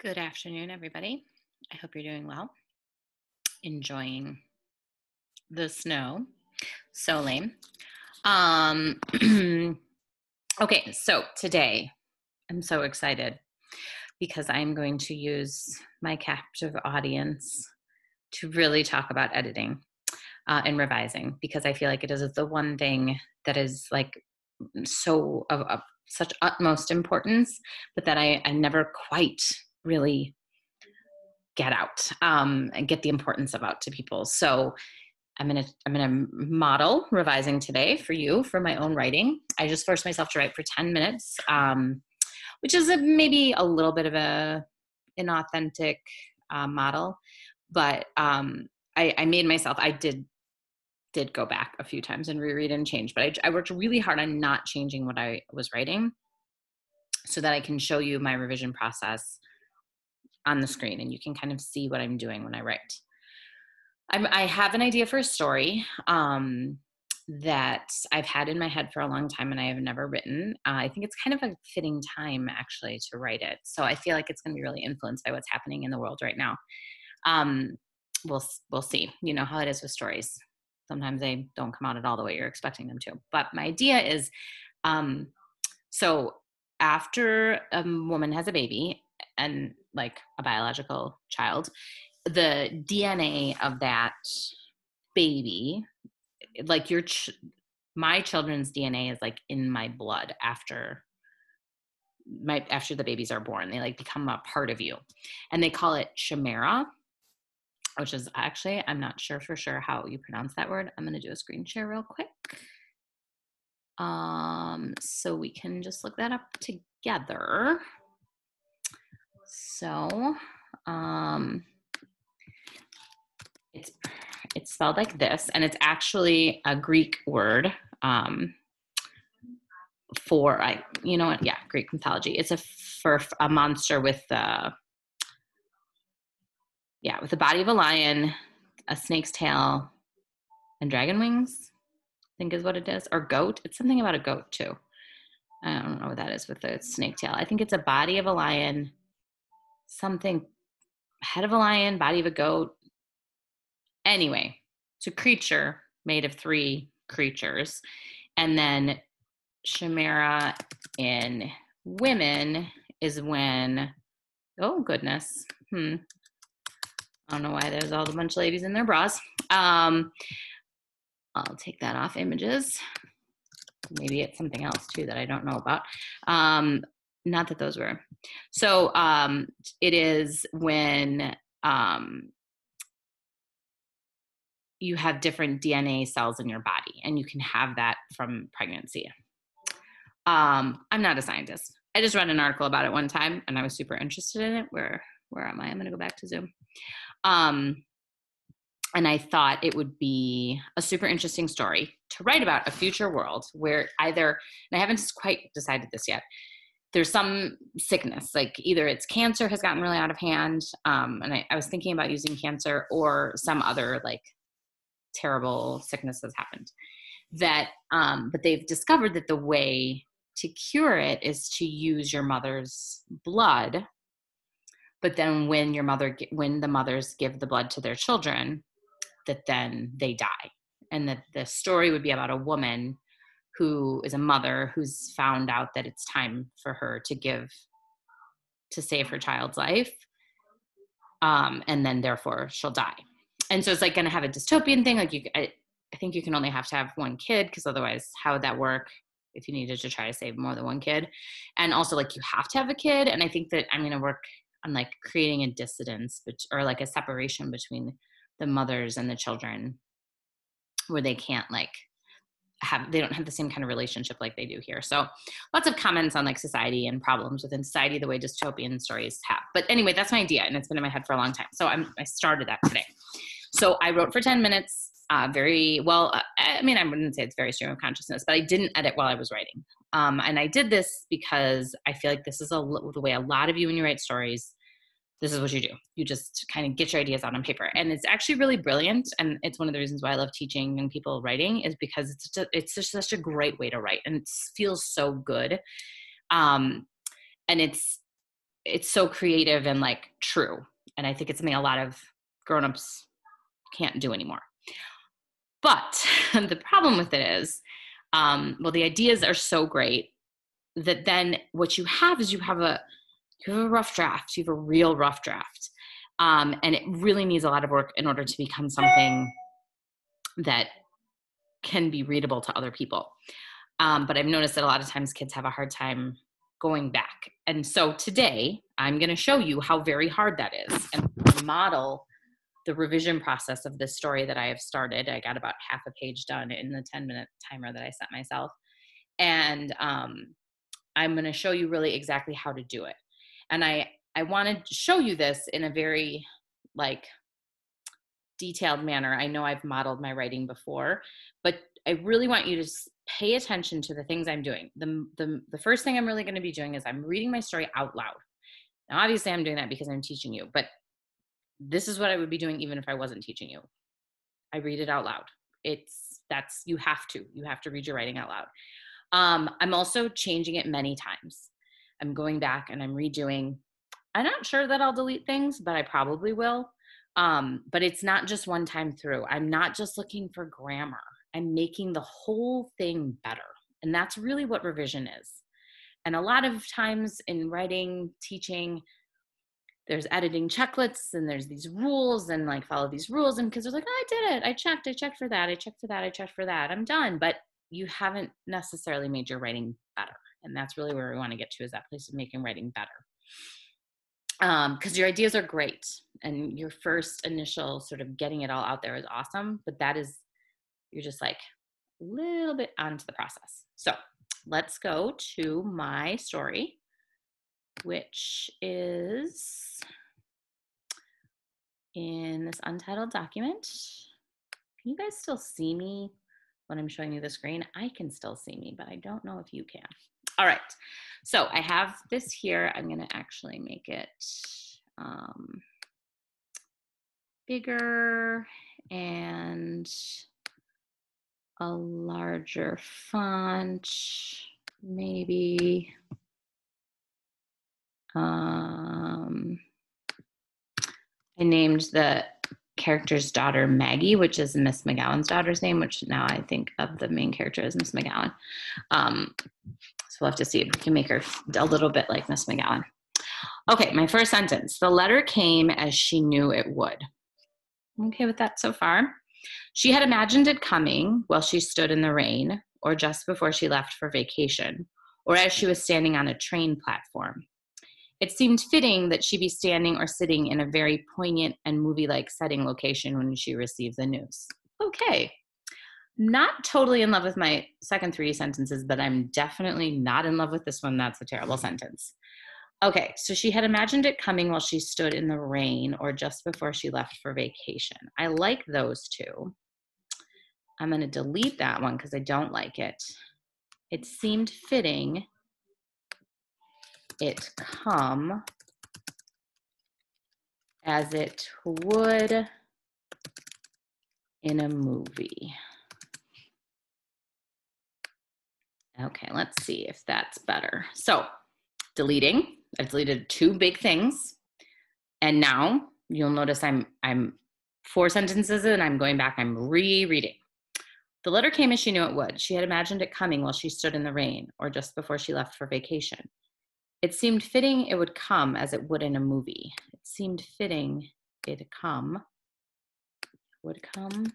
Good afternoon, everybody. I hope you're doing well. Enjoying the snow. So lame. Um, okay, so today I'm so excited because I'm going to use my captive audience to really talk about editing uh, and revising because I feel like it is the one thing that is like so of, of such utmost importance, but that I, I never quite really get out um, and get the importance of out to people. So I'm gonna I'm gonna model revising today for you for my own writing. I just forced myself to write for 10 minutes, um, which is a, maybe a little bit of a inauthentic uh, model, but um, I, I made myself. I did did go back a few times and reread and change, but I, I worked really hard on not changing what I was writing so that I can show you my revision process on the screen and you can kind of see what I'm doing when I write. I'm, i have an idea for a story um, that I've had in my head for a long time and I have never written. Uh, I think it's kind of a fitting time actually to write it. So I feel like it's going to be really influenced by what's happening in the world right now. Um, we'll we'll see. You know how it is with stories. Sometimes they don't come out at all the way you're expecting them to. But my idea is, um, so after a woman has a baby, and like a biological child, the DNA of that baby, like your ch- my children's DNA is like in my blood after my after the babies are born. They like become a part of you, and they call it chimera, which is actually I'm not sure for sure how you pronounce that word. I'm gonna do a screen share real quick. Um, so we can just look that up together. So um, it's it's spelled like this, and it's actually a Greek word um, for I you know what? Yeah, Greek mythology. It's a for a monster with uh, yeah with the body of a lion, a snake's tail, and dragon wings. I think is what it is, or goat. It's something about a goat too. I don't know what that is with the snake tail. I think it's a body of a lion, something head of a lion, body of a goat. Anyway, it's a creature made of three creatures. And then Chimera in women is when, oh goodness, hmm. I don't know why there's all a bunch of ladies in their bras. Um, I'll take that off images. Maybe it's something else too that I don't know about. Um, not that those were. So um it is when um you have different dna cells in your body and you can have that from pregnancy. Um i'm not a scientist. I just read an article about it one time and i was super interested in it. Where where am i? I'm going to go back to zoom. Um and I thought it would be a super interesting story to write about a future world where either, and I haven't quite decided this yet, there's some sickness like either it's cancer has gotten really out of hand um, and I, I was thinking about using cancer or some other like terrible sickness has happened that um, but they've discovered that the way to cure it is to use your mother's blood but then when your mother when the mothers give the blood to their children that then they die and that the story would be about a woman who is a mother who's found out that it's time for her to give to save her child's life um, and then therefore she'll die. And so it's like going to have a dystopian thing like you I, I think you can only have to have one kid because otherwise how would that work if you needed to try to save more than one kid? And also like you have to have a kid and i think that i'm going to work on like creating a dissidence or like a separation between the mothers and the children where they can't like have they don't have the same kind of relationship like they do here. So lots of comments on like society and problems within society the way dystopian stories have. But anyway that's my idea and it's been in my head for a long time. So i'm i started that today. So i wrote for 10 minutes uh, very well uh, i mean i wouldn't say it's very stream of consciousness but i didn't edit while i was writing. Um, and i did this because i feel like this is a, the way a lot of you when you write stories this is what you do. You just kind of get your ideas out on paper. And it's actually really brilliant. And it's one of the reasons why I love teaching young people writing is because it's just, it's just such a great way to write and it feels so good. Um, and it's, it's so creative and like true. And I think it's something a lot of grown-ups can't do anymore. But the problem with it is, um, well, the ideas are so great that then what you have is you have a you have a rough draft. You have a real rough draft, um, and it really needs a lot of work in order to become something that can be readable to other people. Um, but I've noticed that a lot of times kids have a hard time going back. And so today I'm going to show you how very hard that is and model the revision process of this story that I have started. I got about half a page done in the 10 minute timer that I set myself. And um, I'm going to show you really exactly how to do it. And I, I wanted to show you this in a very like detailed manner. I know I've modeled my writing before, but I really want you to pay attention to the things I'm doing. The, the, the first thing I'm really going to be doing is I'm reading my story out loud. Now, obviously, I'm doing that because I'm teaching you, but this is what I would be doing even if I wasn't teaching you. I read it out loud. It's that's you have to. You have to read your writing out loud. Um, I'm also changing it many times. I'm going back and I'm redoing. I'm not sure that I'll delete things, but I probably will. Um, but it's not just one time through. I'm not just looking for grammar. I'm making the whole thing better. And that's really what revision is. And a lot of times in writing, teaching, there's editing checklists and there's these rules and like follow these rules and kids are like oh, i did it i checked i checked for that i checked for that i checked for that i'm done but you haven't necessarily made your writing and that's really where we want to get to is that place of making writing better because um, your ideas are great and your first initial sort of getting it all out there is awesome but that is you're just like a little bit onto the process so let's go to my story which is in this untitled document. Can you guys still see me when I'm showing you the screen? I can still see me, but I don't know if you can. All right, so I have this here. I'm gonna actually make it um, bigger and a larger font, maybe. Um, I named the character's daughter Maggie, which is Miss McGowan's daughter's name, which now I think of the main character as Miss McGowan. Um, so we'll have to see if we can make her a little bit like Miss McGowan. Okay, my first sentence. The letter came as she knew it would. Okay with that so far? She had imagined it coming while she stood in the rain, or just before she left for vacation, or as she was standing on a train platform. It seemed fitting that she be standing or sitting in a very poignant and movie like setting location when she received the news. Okay. Not totally in love with my second three sentences, but I'm definitely not in love with this one. That's a terrible sentence. Okay, so she had imagined it coming while she stood in the rain or just before she left for vacation. I like those two. I'm going to delete that one because I don't like it. It seemed fitting it come as it would in a movie. Okay, let's see if that's better. So, deleting. I've deleted two big things. And now you'll notice I'm I'm four sentences and I'm going back, I'm rereading. The letter came as she knew it would. She had imagined it coming while she stood in the rain or just before she left for vacation. It seemed fitting it would come as it would in a movie. It seemed fitting it'd come, would come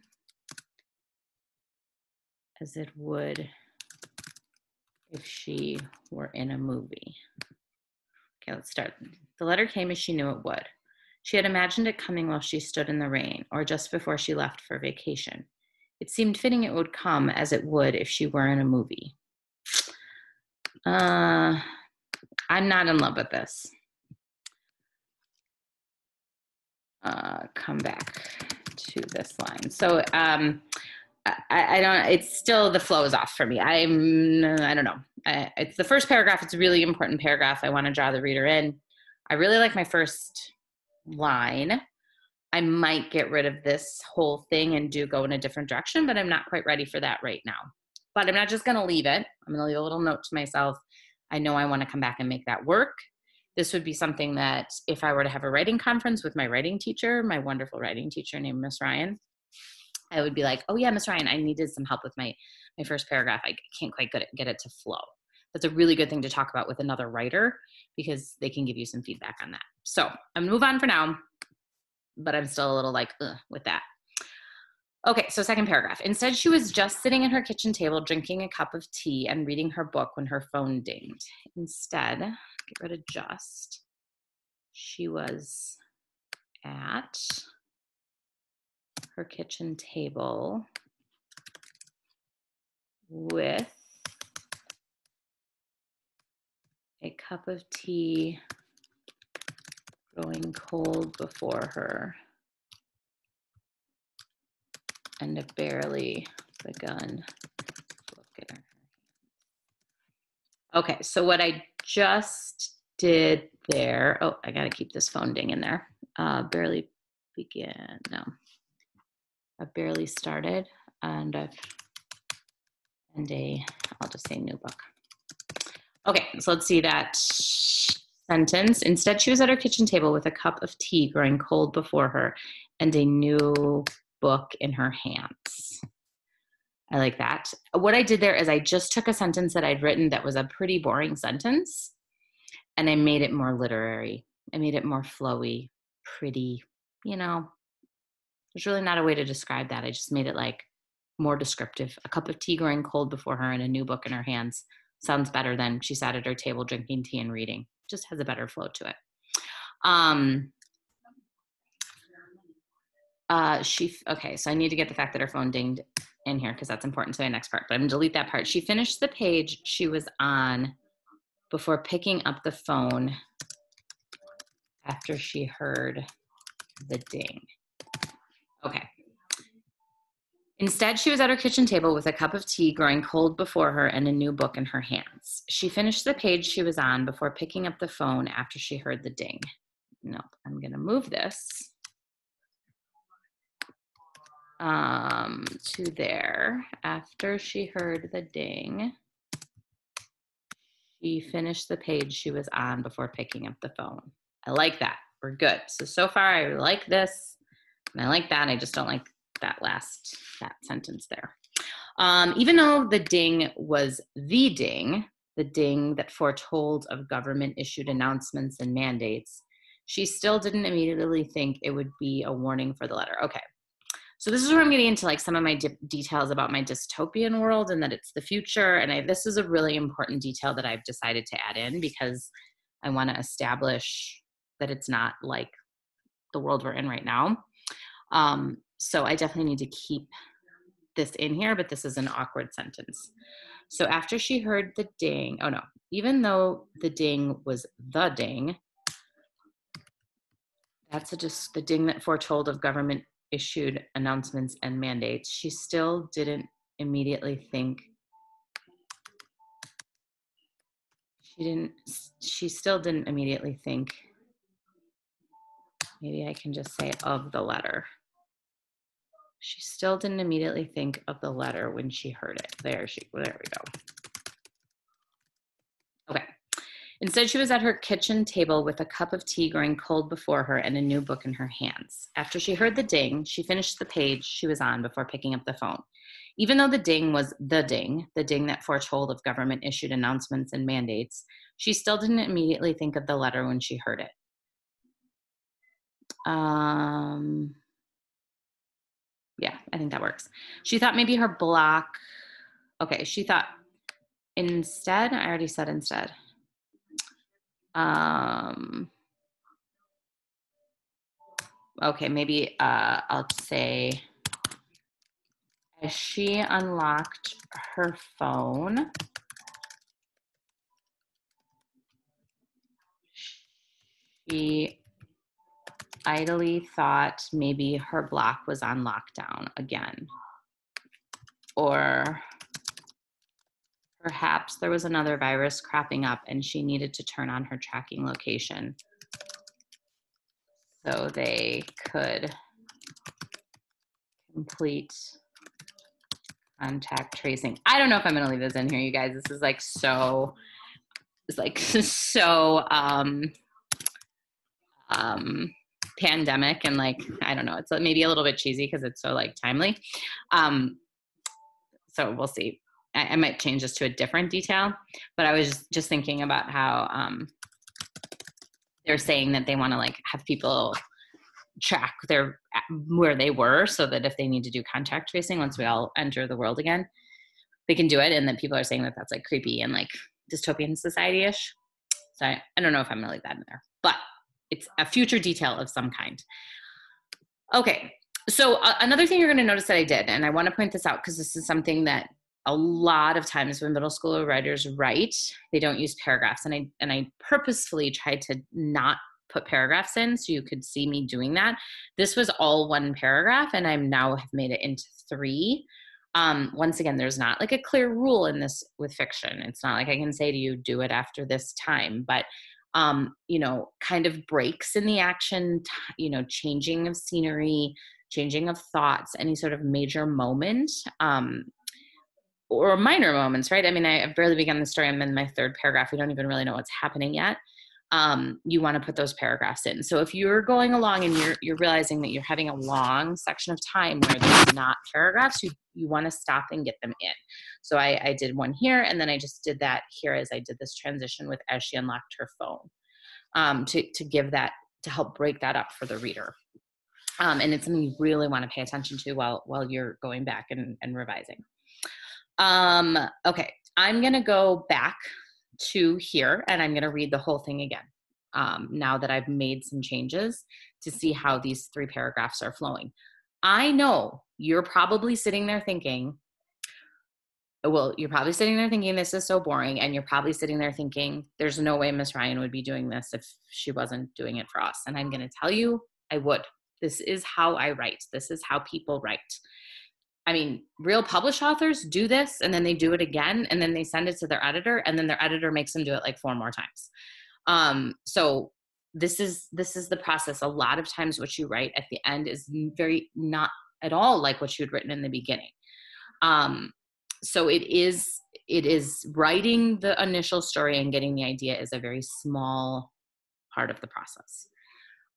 as it would if she were in a movie. Okay, let's start. The letter came as she knew it would. She had imagined it coming while she stood in the rain or just before she left for vacation. It seemed fitting it would come as it would if she were in a movie. Uh, I'm not in love with this. Uh, come back to this line. So um, I, I, don't. It's still the flow is off for me. I'm. I don't know. I, it's the first paragraph. It's a really important paragraph. I want to draw the reader in. I really like my first line. I might get rid of this whole thing and do go in a different direction, but I'm not quite ready for that right now. But I'm not just going to leave it. I'm going to leave a little note to myself I know I want to come back and make that work. this would be something that if I were to have a writing conference with my writing teacher, my wonderful writing teacher named Miss Ryan, I would be like, "Oh yeah, Miss Ryan, I needed some help with my my first paragraph. I can't quite get it, get it to flow." That's a really good thing to talk about with another writer because they can give you some feedback on that. So I'm gonna move on for now, but I'm still a little like with that. Okay, so second paragraph. Instead, she was just sitting at her kitchen table drinking a cup of tea and reading her book when her phone dinged. Instead, get rid of just, she was at her kitchen table with a cup of tea growing cold before her and a barely begun Okay, so what I just did there, oh, I gotta keep this phone ding in there. Uh, barely begin, no. I barely started and I've, and a, I'll just say new book. Okay, so let's see that sentence. Instead, she was at her kitchen table with a cup of tea growing cold before her and a new book in her hands. I like that. What I did there is I just took a sentence that I'd written that was a pretty boring sentence and I made it more literary. I made it more flowy, pretty, you know. There's really not a way to describe that. I just made it like more descriptive. A cup of tea growing cold before her and a new book in her hands sounds better than she sat at her table drinking tea and reading. Just has a better flow to it. Um, uh, she okay, so I need to get the fact that her phone dinged in here because that's important to the next part. But I'm gonna delete that part. She finished the page she was on before picking up the phone after she heard the ding. Okay. Instead, she was at her kitchen table with a cup of tea growing cold before her and a new book in her hands. She finished the page she was on before picking up the phone after she heard the ding. Nope, I'm going to move this um, to there. After she heard the ding, she finished the page she was on before picking up the phone. I like that. We're good. So, so far, I like this and I like that. I just don't like that last that sentence there. Um, even though the ding was the ding, the ding that foretold of government issued announcements and mandates, she still didn't immediately think it would be a warning for the letter. Okay. So this is where I'm getting into like some of my details about my dystopian world and that it's the future. And I, this is a really important detail that I've decided to add in because I want to establish that it's not like the world we're in right now. Um, so I definitely need to keep this in here, but this is an awkward sentence. So after she heard the ding, oh no, even though the ding was the ding, that's a, just the ding that foretold of government issued announcements and mandates, she still didn't immediately think she didn't she still didn't immediately think maybe I can just say of the letter. She still didn't immediately think of the letter when she heard it. There she there we go. Okay. Instead, she was at her kitchen table with a cup of tea growing cold before her and a new book in her hands. After she heard the ding, she finished the page she was on before picking up the phone. Even though the ding was the ding, the ding that foretold of government issued announcements and mandates, she still didn't immediately think of the letter when she heard it. Um, yeah, I think that works. She thought maybe her block, okay, she thought instead, I already said instead. Um, okay, maybe uh, I'll say, as she unlocked her phone, she idly thought maybe her block was on lockdown again. Or perhaps there was another virus cropping up and she needed to turn on her tracking location so they could complete contact tracing. I don't know if I'm to leave this in here, you guys. This is like so, it's like so um, um, pandemic and like I don't know, it's maybe a little bit cheesy because it's so like timely. Um, so we'll see. I, I, might change this to a different detail, but I was just thinking about how um, they're saying that they want to like have people track their where they were so that if they need to do contact tracing once we all enter the world again they can do it and that people are saying that that's like creepy and like dystopian society-ish so I, I don't know if i'm gonna leave that in there but it's a future detail of some kind. Okay so uh, another thing you're going to notice that i did and i want to point this out because this is something that a lot of times when middle school writers write they don't use paragraphs and i and i purposefully tried to not put paragraphs in so you could see me doing that. This was all one paragraph and i'm now have made it into three. Um, once again there's not like a clear rule in this with fiction. It's not like i can say to you do it after this time but um, you know kind of breaks in the action you know changing of scenery changing of thoughts any sort of major moment um, or minor moments, right? I mean, I, have barely begun the story. I'm in my third paragraph. We don't even really know what's happening yet. Um, you want to put those paragraphs in. So if you're going along and you're you're realizing that you're having a long section of time where there's not paragraphs, you you want to stop and get them in. So I, I did one here, and then I just did that here as I did this transition with as she unlocked her phone um, to to give that to help break that up for the reader. Um, and it's something you really want to pay attention to while while you're going back and, and revising. Um, okay, I'm going to go back to here and I'm going to read the whole thing again um, now that I've made some changes to see how these three paragraphs are flowing. I know you're probably sitting there thinking, well, you're probably sitting there thinking this is so boring, and you're probably sitting there thinking there's no way Miss Ryan would be doing this if she wasn't doing it for us. And I'm going to tell you, I would. This is how I write. This is how people write. I mean, real published authors do this and then they do it again and then they send it to their editor and then their editor makes them do it like four more times. Um, so this is this is the process. A lot of times what you write at the end is very not at all like what you'd written in the beginning. Um, so it is it is writing the initial story and getting the idea is a very small part of the process.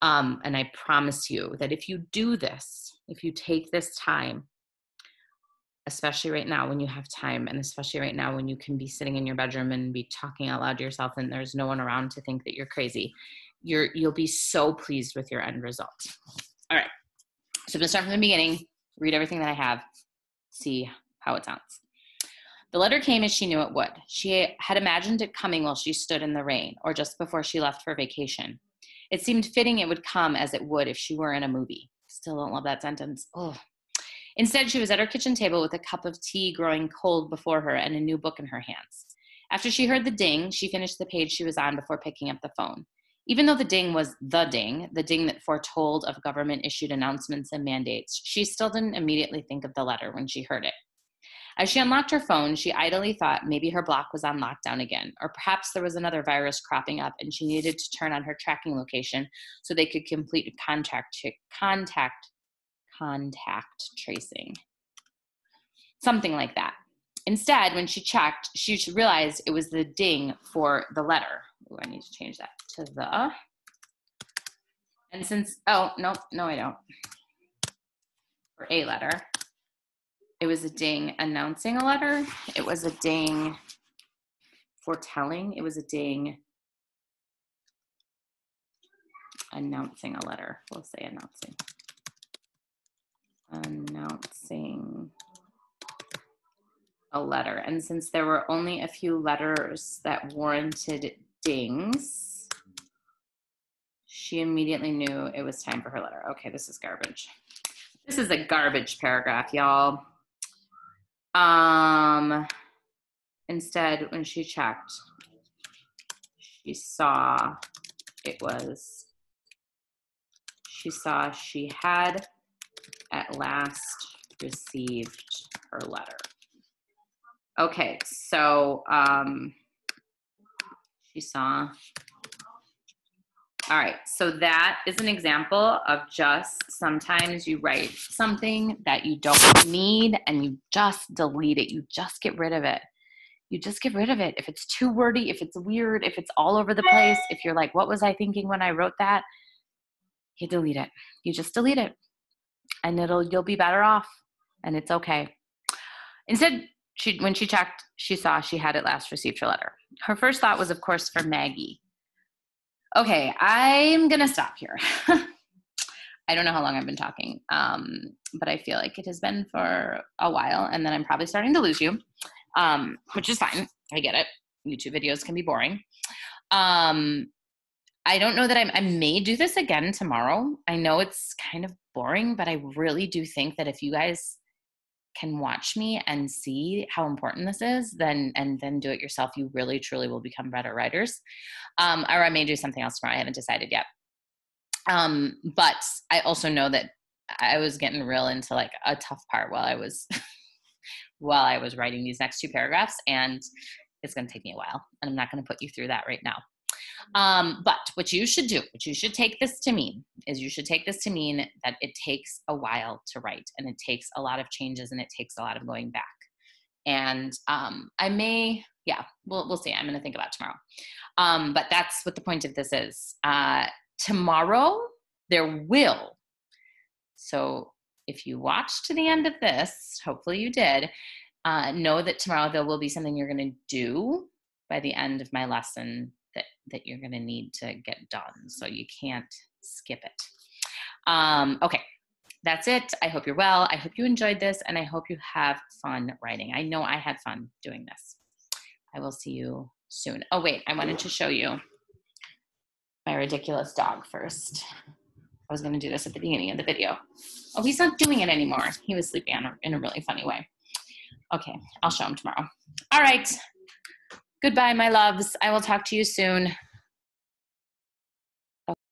Um, and I promise you that if you do this, if you take this time especially right now when you have time and especially right now when you can be sitting in your bedroom and be talking out loud to yourself and there's no one around to think that you're crazy you're you'll be so pleased with your end result. All right. So i'm going to start from the beginning read everything that i have see how it sounds. The letter came as she knew it would. She had imagined it coming while she stood in the rain or just before she left for vacation. It seemed fitting it would come as it would if she were in a movie. Still don't love that sentence. Oh Instead, she was at her kitchen table with a cup of tea growing cold before her and a new book in her hands. After she heard the ding, she finished the page she was on before picking up the phone. Even though the ding was the ding, the ding that foretold of government issued announcements and mandates, she still didn't immediately think of the letter when she heard it. As she unlocked her phone, she idly thought maybe her block was on lockdown again, or perhaps there was another virus cropping up and she needed to turn on her tracking location so they could complete contact, contact contact tracing. Something like that. Instead, when she checked, she realized it was the ding for the letter. Ooh, I need to change that to the. And since, oh, no, no, I don't. For a letter. It was a ding announcing a letter. It was a ding foretelling. It was a ding announcing a letter. We'll say announcing announcing a letter. And since there were only a few letters that warranted dings, she immediately knew it was time for her letter. Okay, this is garbage. This is a garbage paragraph, y'all. Um, instead, when she checked, she saw it was, she saw she had at last received her letter. Okay, so um, she saw. All right, so that is an example of just sometimes you write something that you don't need and you just delete it. You just get rid of it. You just get rid of it. If it's too wordy, if it's weird, if it's all over the place, if you're like, what was I thinking when I wrote that? you delete it. You just delete it. And it'll you'll be better off. And it's okay. Instead, she when she checked, she saw she had at last received her letter. Her first thought was, of course, for Maggie. Okay, I'm gonna stop here. I don't know how long I've been talking, um, but I feel like it has been for a while, and then I'm probably starting to lose you, um, which is fine. I get it. YouTube videos can be boring. Um, I don't know that I'm, I may do this again tomorrow. I know it's kind of boring, but I really do think that if you guys can watch me and see how important this is, then and then do it yourself, you really truly will become better writers. Um, or I may do something else tomorrow. I haven't decided yet. Um, but I also know that I was getting real into like a tough part while I was while I was writing these next two paragraphs, and it's going to take me a while, and I'm not going to put you through that right now. Um, but what you should do, what you should take this to mean, is you should take this to mean that it takes a while to write, and it takes a lot of changes, and it takes a lot of going back. And um, I may, yeah, we'll we'll see. I'm going to think about tomorrow. Um, but that's what the point of this is. Uh, tomorrow there will. So if you watch to the end of this, hopefully you did, uh, know that tomorrow there will be something you're going to do by the end of my lesson that, that you're going to need to get done. So you can't skip it. Um, okay, that's it. I hope you're well. I hope you enjoyed this and I hope you have fun writing. I know I had fun doing this. I will see you soon. Oh, wait, I wanted to show you my ridiculous dog first. I was going to do this at the beginning of the video. Oh, he's not doing it anymore. He was sleeping in a really funny way. Okay, I'll show him tomorrow. All right. Goodbye, my loves. I will talk to you soon.